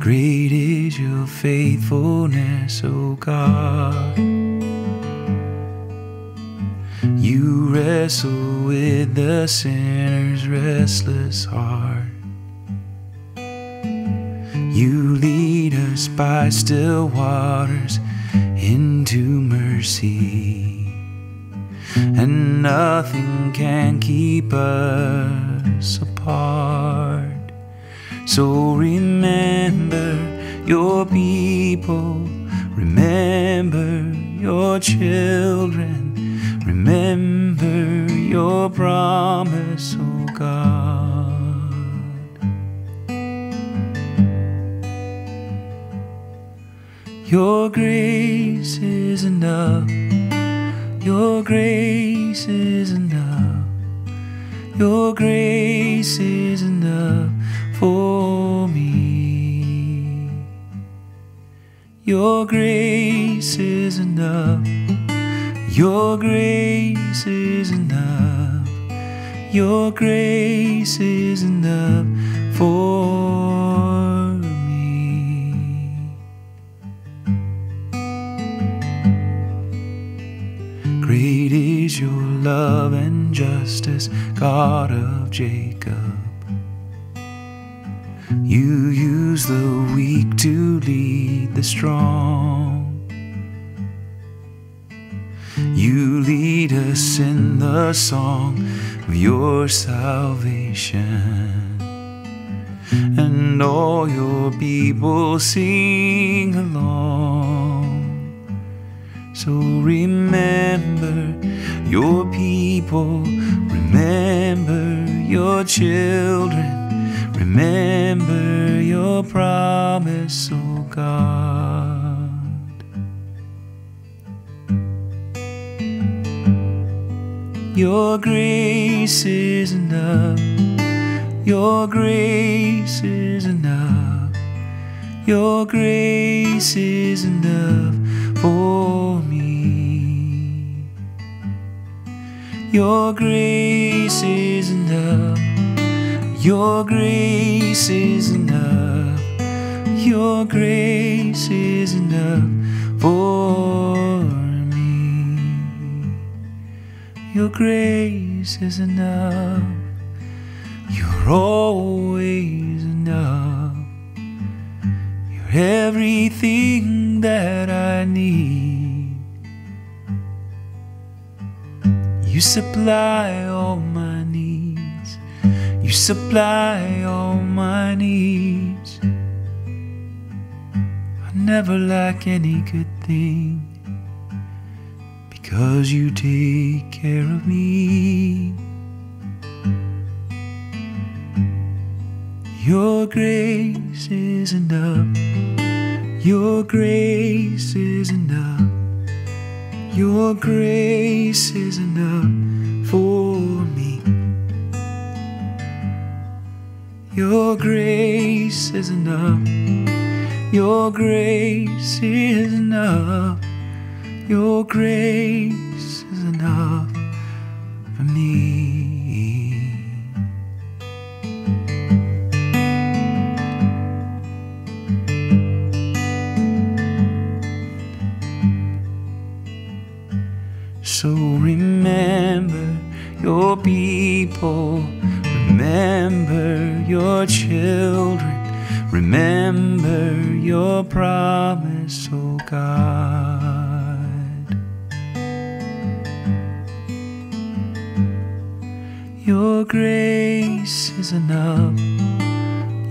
Great is your faithfulness, O God. You wrestle with the sinner's restless heart. You lead us by still waters into mercy, and nothing can keep us apart. So remember your people, remember your children, remember your promise, oh God. Your grace is enough. Your grace is enough. Your grace is enough for Your grace is enough. Your grace is enough. Your grace is enough for me. Great is your love and justice, God of Jacob. You use the weak to lead the strong. You lead us in the song of your salvation. And all your people sing along. So remember your people, remember your children, remember your promise, oh God. Your grace is enough. Your grace is enough. Your grace is enough for me. Your grace is enough. Your grace is enough. Your grace is enough for me. Your grace is enough. You're always enough. You're everything that I need. You supply all my needs. You supply all my needs. I never lack any good thing because you take care of me. Your grace is enough. Your grace is enough. Your grace is enough Your grace is enough. Your grace is enough. Your grace is enough for me. So remember your people, remember your children, remember your promise, oh God. Your grace is enough,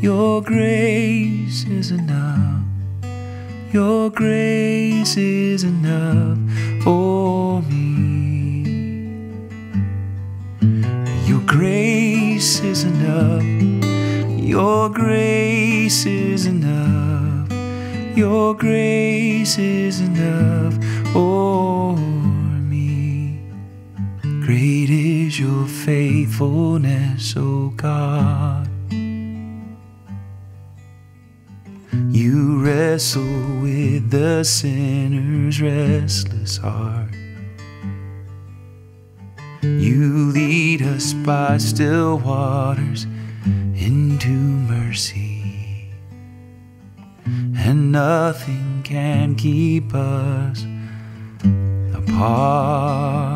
your grace is enough, your grace is enough for me. Grace is enough. Your grace is enough. Your grace is enough for me. Great is your faithfulness, O God. You wrestle with the sinner's restless heart. You lead us by still waters into mercy. and nothing can keep us apart.